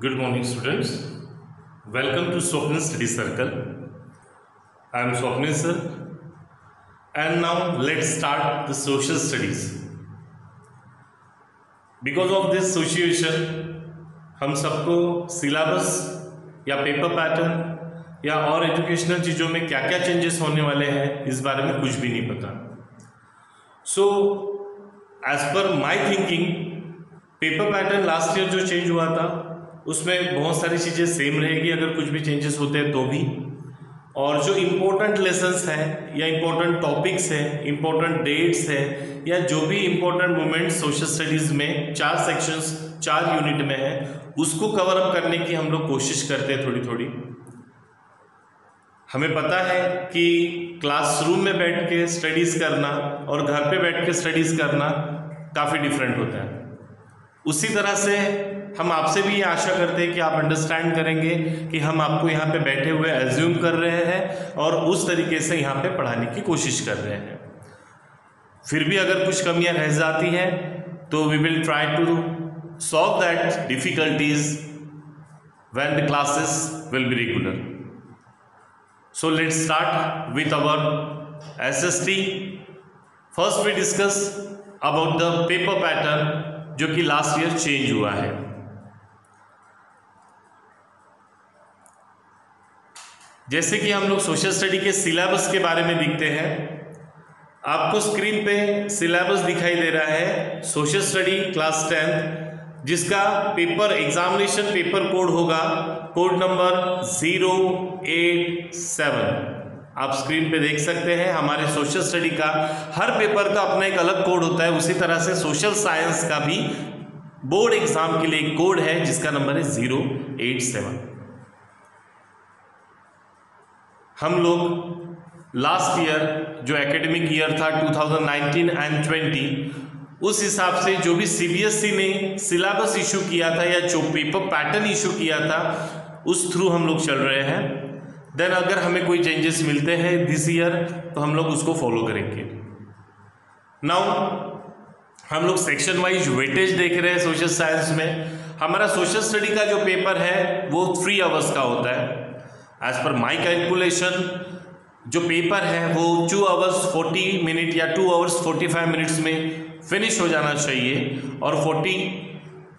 Good morning, students. Welcome to Swapnil Study Circle. I am Swapnil sir. And now let's start the social studies. Because of this situation, हम सबको syllabus या paper pattern या और educational चीज़ों में क्या क्या चेंजेस होने वाले हैं इस बारे में कुछ भी नहीं पता so as per my thinking paper pattern last year जो चेंज हुआ था उसमें बहुत सारी चीज़ें सेम रहेगी, अगर कुछ भी चेंजेस होते हैं तो भी। और जो इम्पोर्टेंट लेसन्स हैं, या इम्पोर्टेंट टॉपिक्स हैं इम्पोर्टेंट डेट्स हैं, या जो भी इम्पोर्टेंट मोमेंट्स सोशल स्टडीज़ में, चार सेक्शंस चार यूनिट में है, उसको कवर अप करने की हम लोग कोशिश करते हैं थोड़ी थोड़ी हमें पता है कि क्लासरूम में बैठ के स्टडीज़ करना और घर पे बैठ के स्टडीज़ करना काफ़ी डिफरेंट होता है। उसी तरह से हम आपसे भी ये आशा करते हैं कि आप अंडरस्टैंड करेंगे कि हम आपको यहाँ पे बैठे हुए एज्यूम कर रहे हैं और उस तरीके से यहाँ पे पढ़ाने की कोशिश कर रहे हैं। फिर भी अगर कुछ कमियाँ रह जाती हैं तो we will try to solve that difficulties when the classes will be regular. So, let's start with our sst first, we discuss about the paper pattern जो कि लास्ट ईयर चेंज हुआ है। जैसे कि हम लोग सोशल स्टडी के syllabus के बारे में देखते हैं। आपको स्क्रीन पे सिलेबस दिखाई दे रहा है सोशल स्टडी क्लास टेंथ जिसका पेपर एग्जामिनेशन पेपर कोड होगा। Code number zero eight seven आप स्क्रीन पे देख सकते हैं, हमारे सोशल स्टडी का हर पेपर का अपना एक अलग कोड होता है। उसी तरह से सोशल साइंस का भी बोर्ड एग्ज़ाम के लिए एक कोड है, जिसका नंबर है ज़ीरो एट सेवन हम लोग लास्ट ईयर जो एकेडमिक ईयर था 2019 एंड 20 उस हिसाब से जो भी सीबीएसई ने सिलेबस इशू किया था या जो पेपर पैटर्न इशू किया था, उस थ्रू हम लोग चल रहे हैं। देन अगर हमें कोई चेंजेस मिलते हैं दिस ईयर तो हम लोग उसको फॉलो करेंगे। नाउ हम लोग सेक्शन वाइज वेटेज देख रहे हैं सोशल साइंस में। हमारा सोशल स्टडी का जो पेपर है, वो थ्री आवर्स का होता है। एज पर माई कैलकुलेशन जो पेपर है वो टू आवर्स फोर्टी मिनट या two hours forty five minutes में फिनिश हो जाना चाहिए और फोर्टी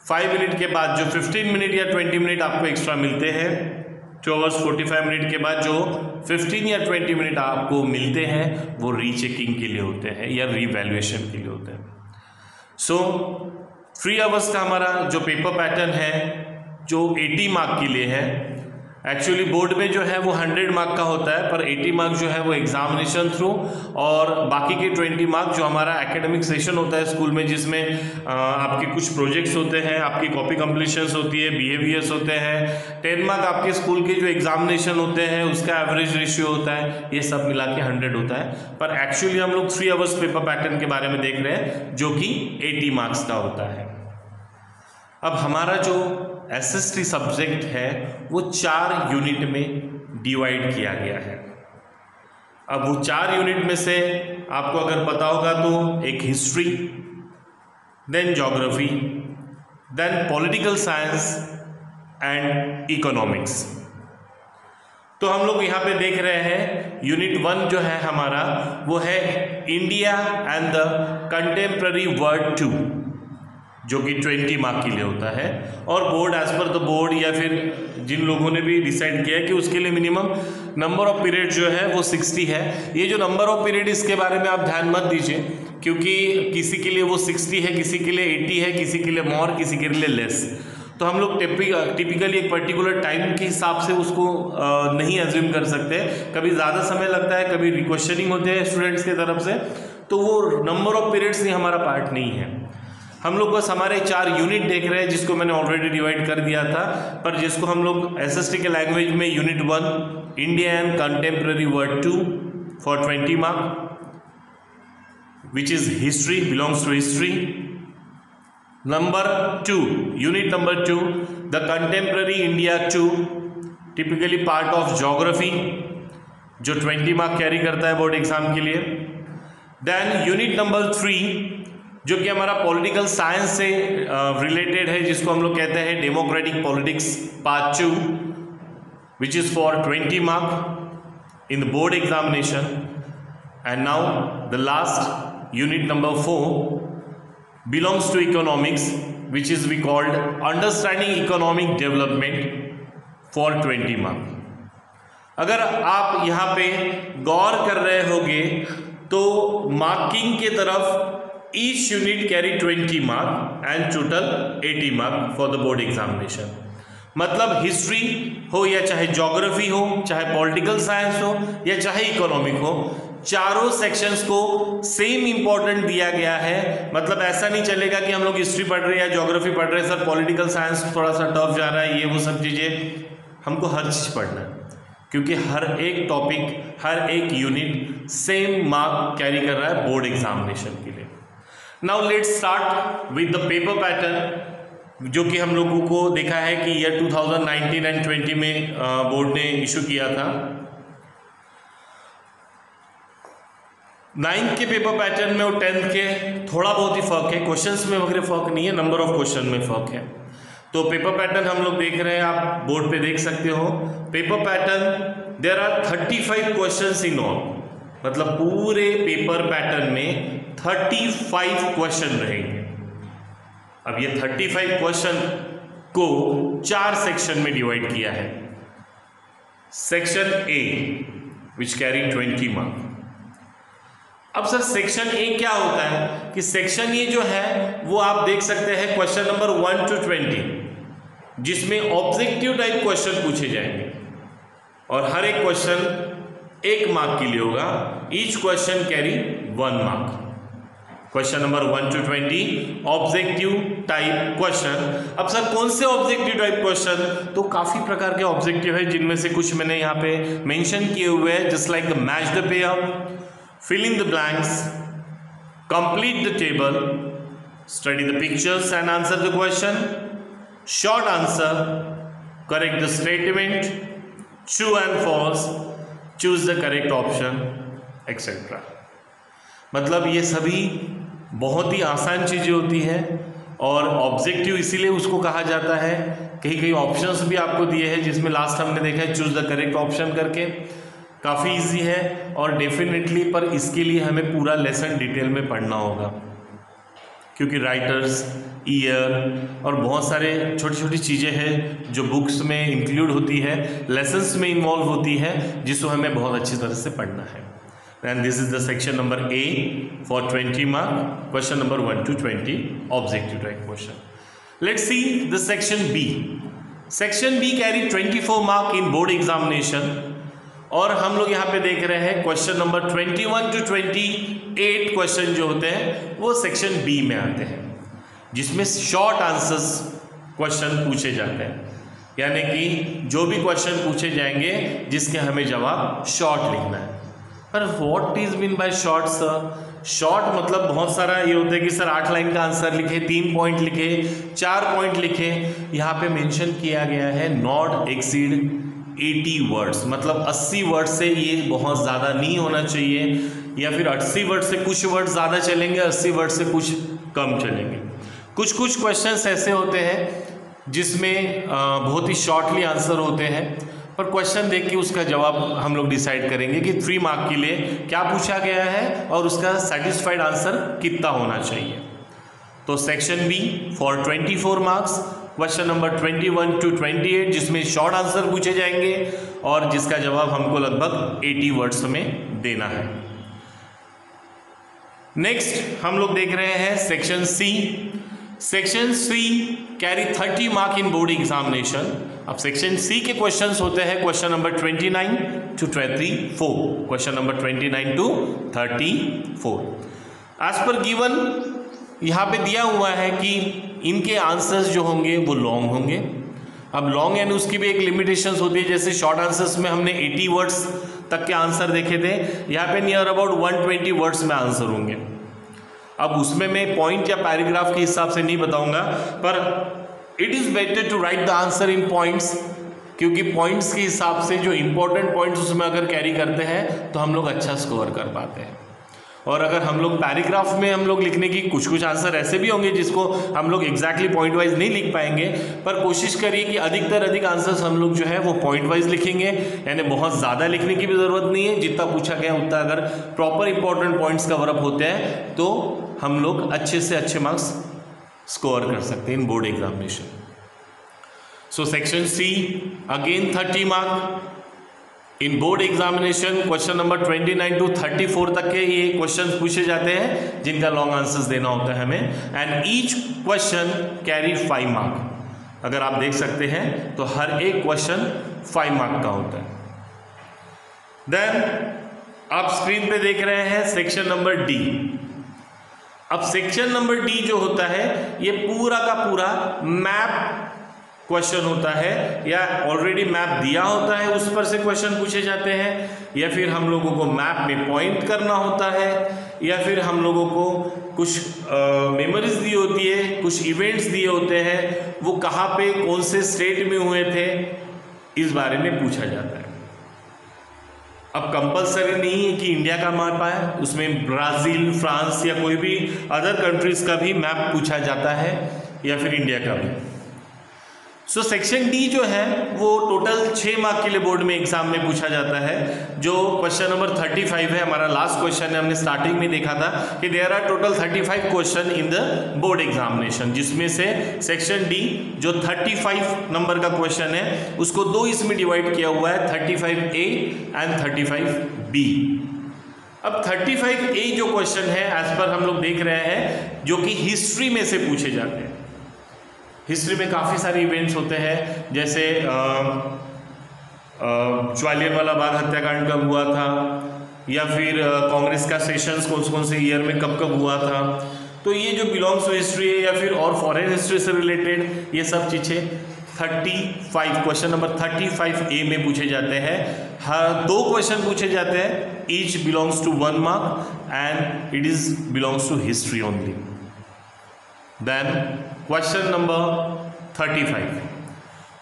फाइव मिनट के बाद जो फिफ्टीन मिनट या ट्वेंटी मिनट आपको एक्स्ट्रा मिलते हैं two hours forty five minute के बाद जो फिफ्टीन या ट्वेंटी मिनट आपको मिलते हैं, वो रीचेकिंग के लिए होते हैं या रीवैल्यूएशन के लिए होते हैं। सो थ्री आवर्स का हमारा जो पेपर पैटर्न है, जो एटी मार्क के लिए है एक्चुअली बोर्ड में जो है वो 100 मार्क का होता है, पर 80 मार्क जो है वो एग्जामिनेशन थ्रू और बाकी के 20 मार्क जो हमारा एकेडमिक सेशन होता है स्कूल में, जिसमें आपके कुछ प्रोजेक्ट्स होते हैं, आपकी कॉपी कंप्लीशंस होती है बिहेवियर्स होते हैं 10 मार्क आपके स्कूल के जो एग्जामिनेशन होते हैं, उसका एवरेज रेशियो होता है, ये सब मिला के हंड्रेड होता है। पर एक्चुअली हम लोग थ्री आवर्स पेपर पैटर्न के बारे में देख रहे हैं, जो कि एटी मार्क्स का होता है। अब हमारा जो एस एस टी सब्जेक्ट है, वो चार यूनिट में डिवाइड किया गया है। अब वो चार यूनिट में से आपको अगर पता होगा तो एक history then geography then political science and economics तो हम लोग यहाँ पे देख रहे हैं, यूनिट वन जो है हमारा, वो है India and the contemporary world two जो कि ट्वेंटी मार्क के लिए होता है। और board as per the board या फिर जिन लोगों ने भी डिसाइड किया है कि उसके लिए मिनिमम नंबर ऑफ़ पीरियड जो है वो सिक्सटी है। ये जो नंबर ऑफ़ पीरियड इसके बारे में आप ध्यान मत दीजिए, क्योंकि किसी के लिए वो सिक्सटी है, किसी के लिए एट्टी है, किसी के लिए मोर किसी के लिए लेस तो हम लोग टिपिकली एक पर्टिकुलर टाइम के हिसाब से उसको नहीं एज्यूम कर सकते। कभी ज़्यादा समय लगता है, कभी रिक्वेश्चनिंग होते हैं स्टूडेंट्स की तरफ़ से तो वो नंबर ऑफ़ पीरियड्स ही हमारा पार्ट नहीं है। हम लोग बस हमारे चार यूनिट देख रहे हैं, जिसको मैंने ऑलरेडी डिवाइड कर दिया था, पर जिसको हम लोग एस के लैंग्वेज में unit one India and contemporary world two for twenty mark which is history belongs to history number two unit number two the contemporary India two typically part of geography जो 20 mark carry करता है board exam के लिए. Then unit number three जो कि हमारा political science से related है, जिसको हम लोग कहते हैं democratic politics part two which is for twenty mark in the board examination and now the last unit number four belongs to economics which is we called understanding economic development for 20 mark. अगर आप यहाँ पे गौर कर रहे होगे तो marking के तरफ़ each unit carry 20 mark and total 80 mark for the board examination मतलब हिस्ट्री हो या चाहे ज्योग्राफी हो, चाहे पॉलिटिकल साइंस हो या चाहे इकोनॉमिक हो, चारों सेक्शंस को सेम इंपॉर्टेंट दिया गया है। मतलब ऐसा नहीं चलेगा कि हम लोग हिस्ट्री पढ़ रहे हैं या ज्योग्राफी पढ़ रहे हैं सर पॉलिटिकल साइंस थोड़ा सा टफ जा रहा है, ये वो सब चीज़ें। हमको हर चीज़ पढ़ना है, क्योंकि हर एक टॉपिक हर एक यूनिट सेम मार्क कैरी कर रहा है board examination now let start with the paper pattern जो कि हम लोगों को देखा है कि ईयर 2019 एंड 20 में बोर्ड ने इशू किया था। नाइन्थ के पेपर पैटर्न में और टेंथ के थोड़ा बहुत ही फ़र्क है। क्वेश्चंस में वगैरह फ़र्क नहीं है नंबर ऑफ़ क्वेश्चन में फ़र्क है। तो पेपर पैटर्न हम लोग देख रहे हैं, आप बोर्ड पे देख सकते हो। Paper pattern there are thirty five question in all मतलब पूरे पेपर पैटर्न में थर्टी फाइव क्वेश्चन रहेंगे। अब ये थर्टी फाइव क्वेश्चन को चार सेक्शन में डिवाइड किया है। Section A which carry twenty mark अब सर सेक्शन ए क्या होता है? कि सेक्शन ए जो है, वो आप देख सकते हैं question number one to twenty जिसमें ऑब्जेक्टिव टाइप क्वेश्चन पूछे जाएँगे। और हर एक क्वेश्चन एक मार्क के लिए होगा। Each question carry one mark question number one to twenty objective type question अब सर, कौन से ऑब्जेक्टिव टाइप क्वेश्चन तो काफ़ी प्रकार के ऑब्जेक्टिव है, जिनमें से कुछ मैंने यहाँ पे मेंशन किए हुए हैं just like match the pair filling the blanks complete the table study the pictures and answer the question short answer correct the statement true and false choose the correct option etcetera मतलब ये सभी बहुत ही आसान चीज़ें होती हैं और objective इसीलिए उसको कहा जाता है। कहीं कहीं ऑप्शंस भी आपको दिए हैं, जिसमें लास्ट हमने देखा है चूज़ द करेक्ट ऑप्शन करके। काफ़ी इजी है और डेफिनेटली पर इसके लिए हमें पूरा लेसन डिटेल में पढ़ना होगा। क्योंकि राइटर्स ईयर और बहुत सारे छोटी छोटी चीज़ें हैं जो बुक्स में इंक्लूड होती है लेसन्स में इन्वॉल्व होती है, जिसको हमें बहुत अच्छी तरह से पढ़ना है। And this is the section number A for twenty mark question number one to twenty objective type question let see the section B section B carry twenty four mark in board examination और हम लोग यहाँ पे देख रहे हैं question number 21 to 28 question जो होते हैं, वो सेक्शन बी में आते हैं, जिसमें शॉर्ट आंसर्स क्वेश्चन पूछे जाते हैं। यानी कि जो भी क्वेश्चन पूछे जाएँगे, जिसके हमें जवाब शॉर्ट लिखना है। पर what is mean by short sir short मतलब बहुत सारा ये होता है कि सर आठ लाइन का आंसर लिखे, तीन पॉइंट लिखे, चार पॉइंट लिखे। यहाँ पे मेंशन किया गया है नॉट एक्सीड 80 वर्ड्स मतलब 80 वर्ड से ये बहुत ज़्यादा नहीं होना चाहिए। या फिर 80 वर्ड से कुछ वर्ड ज़्यादा चलेंगे 80 वर्ड से कुछ कम चलेंगे। कुछ कुछ क्वेश्चंस ऐसे होते हैं जिसमें बहुत ही शॉर्टली आंसर होते हैं। पर क्वेश्चन देख के उसका जवाब हम लोग डिसाइड करेंगे कि थ्री मार्क के लिए क्या पूछा गया है और उसका सेटिस्फाइड आंसर कितना होना चाहिए। तो section B for 24 marks question number 21 to 28 जिसमें शॉर्ट आंसर पूछे जाएँगे और जिसका जवाब हमको लगभग 80 वर्ड्स में देना है। नेक्स्ट हम लोग देख रहे हैं section C section C carry 30 mark in board examination अब सेक्शन सी के क्वेश्चन होते हैं question number 29 to 34 question number 29 to 34 as per given यहाँ पे दिया हुआ है कि इनके आंसर्स जो होंगे, वो लॉन्ग होंगे। अब लॉन्ग एंड उसकी भी एक लिमिटेशंस होती है, जैसे शॉर्ट आंसर्स में हमने 80 वर्ड्स तक के आंसर देखे थे। यहाँ पे नियर अबाउट 120 वर्ड्स में आंसर होंगे। अब उसमें मैं पॉइंट या पैराग्राफ के हिसाब से नहीं बताऊँगा, पर it is better to write the answer in points क्योंकि पॉइंट्स के हिसाब से जो इंपॉर्टेंट पॉइंट्स उसमें अगर कैरी करते हैं तो हम लोग अच्छा स्कोर कर पाते हैं। और अगर हम लोग पैराग्राफ में हम लोग लिखने की कुछ कुछ आंसर ऐसे भी होंगे जिसको हम लोग एग्जैक्टली पॉइंट वाइज नहीं लिख पाएँगे, पर कोशिश करिए कि अधिकतर अधिक आंसर्स हम लोग जो है वो पॉइंट वाइज लिखेंगे। यानी बहुत ज़्यादा लिखने की भी ज़रूरत नहीं है, जितना पूछा गया उतना अगर प्रॉपर इंपॉर्टेंट पॉइंट्स कवरअप होते हैं तो हम लोग अच्छे से अच्छे मार्क्स स्कोर कर सकते हैं in board examination so section C again thirty mark in board examination question number 29 to 34 तक के ये क्वेश्चंस पूछे जाते हैं, जिनका लॉन्ग आंसर्स देना होता है हमें and each question carry five mark अगर आप देख सकते हैं तो हर एक क्वेश्चन फाइव मार्क का होता है. देन आप स्क्रीन पे देख रहे हैं सेक्शन नंबर डी अब सेक्शन नंबर डी जो होता है, ये पूरा का पूरा मैप क्वेश्चन होता है, या ऑलरेडी मैप दिया होता है, उस पर से क्वेश्चन पूछे जाते हैं, या फिर हम लोगों को मैप में पॉइंट करना होता है, या फिर हम लोगों को कुछ मेमोरीज दी होती है, कुछ इवेंट्स दिए होते हैं, वो कहाँ पे, कौन से स्टेट में हुए थे, इस बारे में पूछा जाता है। अब कंपलसरी नहीं है कि इंडिया का मैप आए, उसमें ब्राज़ील फ्रांस या कोई भी अदर कंट्रीज़ का भी मैप पूछा जाता है, या फिर इंडिया का भी। सो सेक्शन डी जो है, वो टोटल छः मार्क के लिए बोर्ड में एग्ज़ाम में पूछा जाता है। जो क्वेश्चन नंबर थर्टी फाइव है, हमारा लास्ट क्वेश्चन है, हमने स्टार्टिंग में देखा था कि there are total thirty five question in the board examination जिसमें से सेक्शन डी जो थर्टी फाइव नंबर का क्वेश्चन है, उसको दो इसमें डिवाइड किया हुआ है thirty five A and thirty five B अब 35 ए जो क्वेश्चन है एज पर हम लोग देख रहे हैं, जो कि हिस्ट्री में से पूछे जाते हैं। हिस्ट्री में काफ़ी सारे इवेंट्स होते हैं, जैसे ग्वालियर वाला बाग हत्याकांड कब हुआ था, या फिर कांग्रेस का सेशंस कौन कौन से ईयर में कब कब हुआ था। तो ये जो बिलोंग्स टू हिस्ट्री है या फिर और फॉरेन हिस्ट्री से रिलेटेड ये सब चीज़ें thirty five question number thirty five A में पूछे जाते हैं। हर दो क्वेश्चन पूछे जाते हैं। Each belongs to one mark and it is belongs to history only then question number thirty five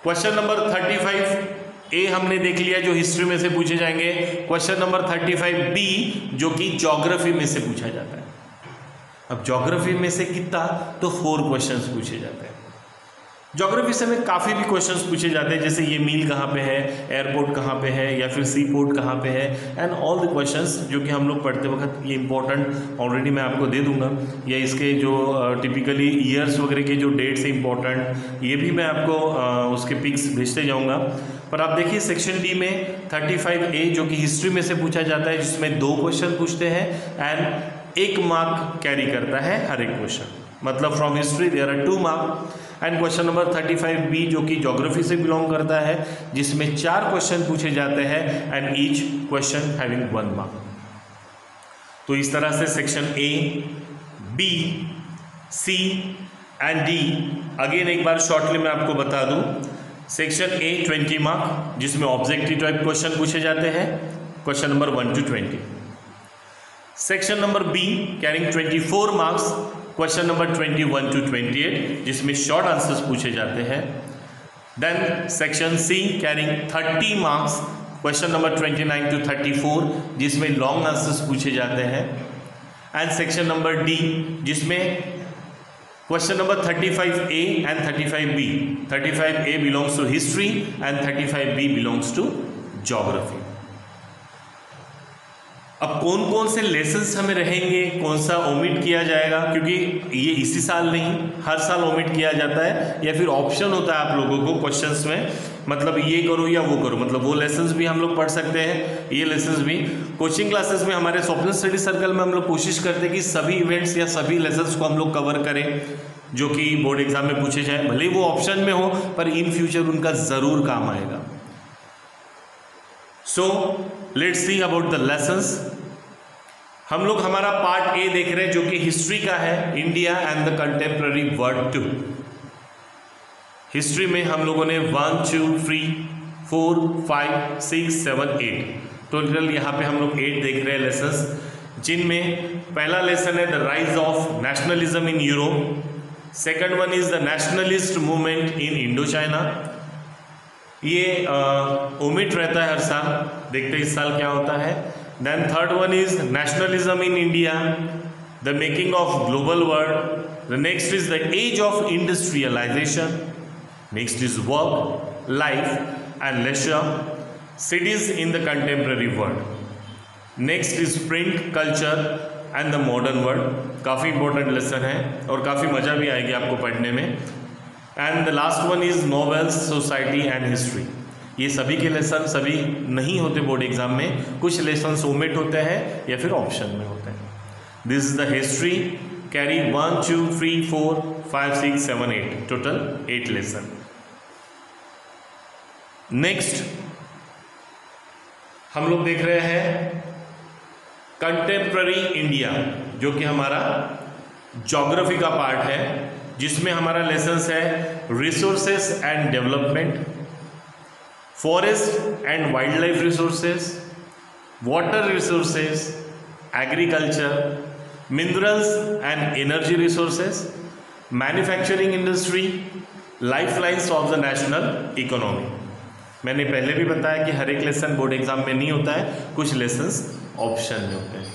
question number thirty five A हमने देख लिया जो हिस्ट्री में से पूछे जाएँगे। Question number thirty five B जो कि ज्योग्राफी में से पूछा जाता है। अब ज्योग्राफी में से कितना? तो फोर क्वेश्चन पूछे जाते हैं। जोग्राफी से हमें काफ़ी भी क्वेश्चंस पूछे जाते हैं जैसे ये मील कहाँ पे है एयरपोर्ट कहाँ पे है या फिर सी पोर्ट कहाँ पे है एंड ऑल द क्वेश्चंस जो कि हम लोग पढ़ते वक्त ये इंपॉर्टेंट ऑलरेडी मैं आपको दे दूँगा या इसके जो टिपिकली ईयर्स वगैरह के जो डेट्स हैं इंपॉर्टेंट ये भी मैं आपको uh, उसके पिक्स भेजते जाऊँगा। पर आप देखिए सेक्शन डी में थर्टी फाइव ए जो कि हिस्ट्री में से पूछा जाता है जिसमें दो क्वेश्चन पूछते हैं एंड एक मार्क कैरी करता है हर एक क्वेश्चन मतलब from history there are two mark and question number thirty five B जो कि जोग्राफी से बिलोंग करता है, जिसमें चार क्वेश्चन पूछे जाते हैं and each question having one mark तो इस तरह से section A B C and D again एक बार शॉर्टली मैं आपको बता दूँ सेक्शन ए ट्वेंटी मार्क जिसमें ऑब्जेक्टिव टाइप क्वेश्चन पूछे जाते हैं question number one to twenty section number B carrying twenty four marks question number 21 to 28 जिसमें शॉर्ट आंसर्स पूछे जाते हैं। Then section C carrying 30 marks question number 29 to 34 जिसमें long answers पूछे जाते हैं। एंड सेक्शन नंबर डी जिसमें question number 35 A and 35 B 35 A belongs to history and 35 B belongs to geography अब कौन कौन से लेसन्स हमें रहेंगे, कौन सा ओमिट किया जाएगा, क्योंकि ये इसी साल नहीं, हर साल ओमिट किया जाता है, या फिर ऑप्शन होता है आप लोगों को क्वेश्चंस में मतलब ये करो या वो करो मतलब वो लेसन्स भी हम लोग पढ़ सकते हैं, ये लेसन्स भी। कोचिंग क्लासेस में हमारे स्वप्न स्टडी सर्कल में हम लोग कोशिश करते हैं कि सभी इवेंट्स या सभी लेसन्स को हम लोग कवर करें, जो कि बोर्ड एग्ज़ाम में पूछे जाए, भले ही वो ऑप्शन में हो, पर इन फ्यूचर उनका ज़रूर काम आएगा। So let's see about the lessons हम लोग हमारा पार्ट ए देख रहे हैं, जो कि हिस्ट्री का है India and the contemporary world two history में हम लोगों ने one two three four five six seven eight total यहाँ पे हम लोग एट देख रहे हैं लेसन जिनमें पहला लेसन है the rise of nationalism in Europe second one is the nationalist movement in Indo China ये ओमिट रहता है हर साल, देखते इस साल क्या होता है। Then third one is nationalism in india the making of global world the next is the age of industrialization next is work life and leisure cities in the contemporary world next is print culture and the modern world काफ़ी important lesson है और काफ़ी मज़ा भी आएगी आपको पढ़ने में and the last one is novels society and history ये सभी के लेसन सभी नहीं होते बोर्ड एग्ज़ाम में, कुछ लेसन ओमिट होते हैं या फिर ऑप्शन में होते हैं। This is the history carry one two three four five six seven eight total eight lesson next हम लोग देख रहे हैं कंटेम्प्ररी इंडिया जो कि हमारा जोग्राफी का पार्ट है, जिसमें हमारा लेसन है resources and development forest and wildlife resources water resources agriculture minerals and energy resources manufacturing industry lifelines of the national economy मैंने पहले भी बताया कि हर एक लेसन बोर्ड एग्ज़ाम में नहीं होता है, कुछ लेसन्स ऑप्शन में होते हैं।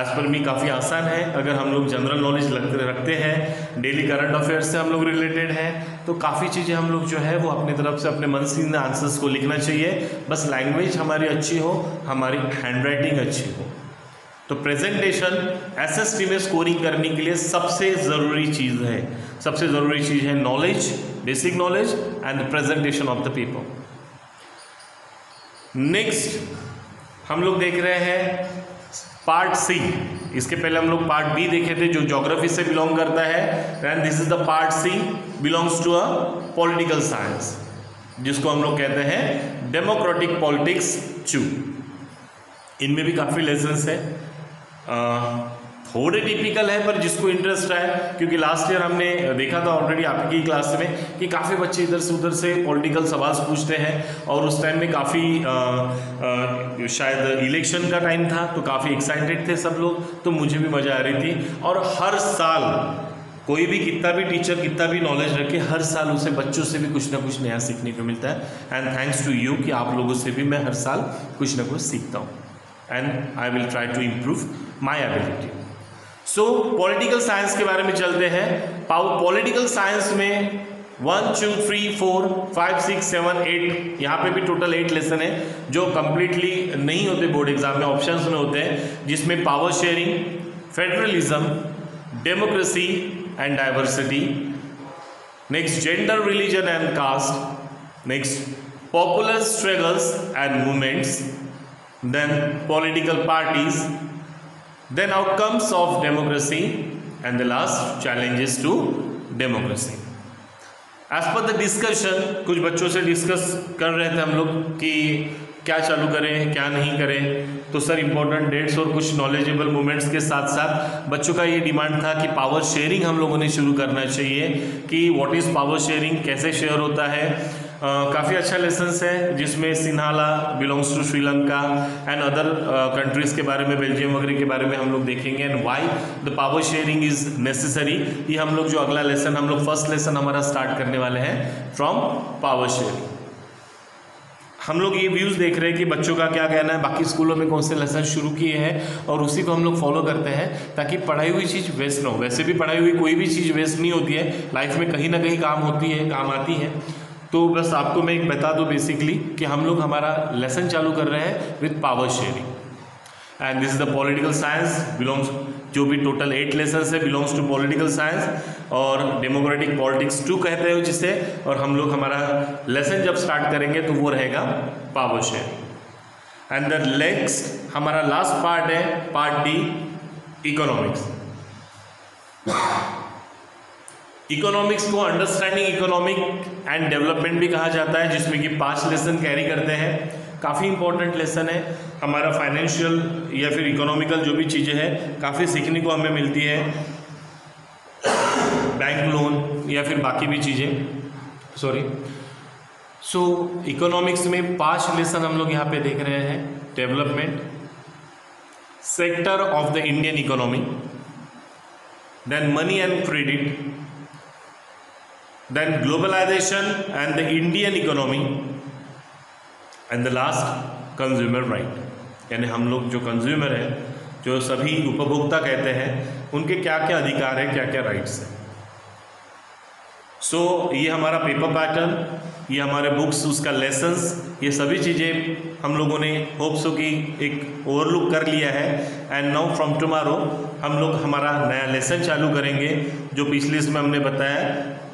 एज पर मी काफ़ी आसान है। अगर हम लोग जनरल नॉलेज रखते हैं डेली करंट अफेयर्स से हम लोग रिलेटेड हैं तो काफ़ी चीज़ें हम लोग जो है वो अपनी तरफ़ से अपने मन से आंसर्स को लिखना चाहिए। बस लैंग्वेज हमारी अच्छी हो, हमारी हैंड राइटिंग अच्छी हो। तो प्रेजेंटेशन एस में स्कोरिंग करने के लिए सबसे ज़रूरी चीज़ है। सबसे ज़रूरी चीज़ है knowledge basic knowledge and presentation of the people next हम लोग देख रहे हैं पार्ट सी इसके पहले हम लोग पार्ट बी देखे थे, जो जोग्राफी से बिलोंग करता है and this is the part C belongs to a political science जिसको हम लोग कहते हैं डेमोक्रेटिक पॉलिटिक्स चू इनमें भी काफ़ी लेसन्स है। थोड़े टिपिकल है, पर जिसको इंटरेस्ट है, क्योंकि लास्ट ईयर हमने देखा था ऑलरेडी आपकी क्लास में कि काफ़ी बच्चे इधर से उधर से पॉलिटिकल सवाल पूछते हैं और उस टाइम में काफ़ी शायद इलेक्शन का टाइम था तो काफ़ी एक्साइटेड थे सब लोग तो मुझे भी मज़ा आ रही थी। और हर साल कोई भी कितना भी टीचर कितना भी नॉलेज रखे, हर साल उसे बच्चों से भी कुछ ना कुछ नया सीखने को मिलता है। एंड थैंक्स टू यू कि आप लोगों से भी मैं हर साल कुछ ना कुछ सीखता हूँ। And I will try to improve my ability so political science के बारे में चलते हैं। पॉलिटिकल साइंस में one two three four five six seven eight यहाँ पे भी टोटल एट लेसन है, जो कंप्लीटली नहीं होते बोर्ड एग्ज़ाम में ऑप्शंस में होते हैं, जिसमें power sharing federalism democracy and diversity next gender religion and caste next popular struggles and movements then political parties then outcomes of democracy and the last challenges to democracy. As per the discussion कुछ बच्चों से discuss कर रहे थे हम लोग कि क्या चालू करें, क्या नहीं करें। तो सर इंपॉर्टेंट डेट्स और कुछ नॉलेजेबल मोमेंट्स के साथ साथ बच्चों का ये डिमांड था कि पावर शेयरिंग हम लोगों ने शुरू करना चाहिए कि व्हाट इज़ पावर शेयरिंग कैसे शेयर होता है। काफ़ी अच्छा लेसन्स है, जिसमें Sinhala belongs to Sri Lanka and other countries के बारे में बेल्जियम वगैरह के बारे में हम लोग देखेंगे and why the power sharing is necessary ये हम लोग जो अगला लेसन हम लोग फ़र्स्ट लेसन हमारा स्टार्ट करने वाले हैं फ्रॉम पावर शेयरिंग हम लोग ये व्यूज़ देख रहे हैं कि बच्चों का क्या कहना है, बाकी स्कूलों में कौन से लेसन शुरू किए हैं और उसी को हम लोग फॉलो करते हैं ताकि पढ़ाई हुई चीज़ वेस्ट ना हो। वैसे भी पढ़ाई हुई कोई भी चीज़ वेस्ट नहीं होती है लाइफ में कहीं ना कहीं काम होती है, काम आती है। तो बस आपको मैं एक बता दूँ बेसिकली कि हम लोग हमारा लेसन चालू कर रहे हैं with power sharing and this is the political science belongs जो भी टोटल एट लेसन है बिलोंग्स टू पॉलिटिकल साइंस और डेमोक्रेटिक पॉलिटिक्स टू कहते हैं जिसे, और हम लोग हमारा लेसन जब स्टार्ट करेंगे तो वो रहेगा power sharing and the next हमारा लास्ट पार्ट है पार्ट डी इकोनॉमिक्स इकोनॉमिक्स को अंडरस्टैंडिंग इकोनॉमिक एंड डेवलपमेंट भी कहा जाता है, जिसमें कि पाँच लेसन कैरी करते हैं। काफ़ी इंपॉर्टेंट लेसन है। हमारा फाइनेंशियल या फिर इकोनॉमिकल जो भी चीज़ें हैं, काफ़ी सीखने को हमें मिलती है। बैंक लोन या फिर बाकी भी चीज़ें। सॉरी सो इकोनॉमिक्स में पाँच लेसन हम लोग यहाँ पे देख रहे हैं। Development sector of the Indian economy then money and credit then globalization and the Indian economy and the last consumer right. यानी हम लोग जो कंज्यूमर हैं जो सभी उपभोक्ता कहते हैं उनके क्या क्या अधिकार है क्या क्या राइट्स हैं? सो so, ये हमारा पेपर पैटर्न ये हमारे बुक्स उसका लेसन्स ये सभी चीज़ें हम लोगों ने होप्सो की एक ओवरलुक कर लिया है। एंड नाउ फ्रॉम टुमारो हम लोग हमारा नया लेसन चालू करेंगे जो पिछले इसमें हमने बताया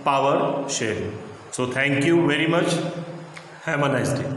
power share. So thank you very much. Have a nice day.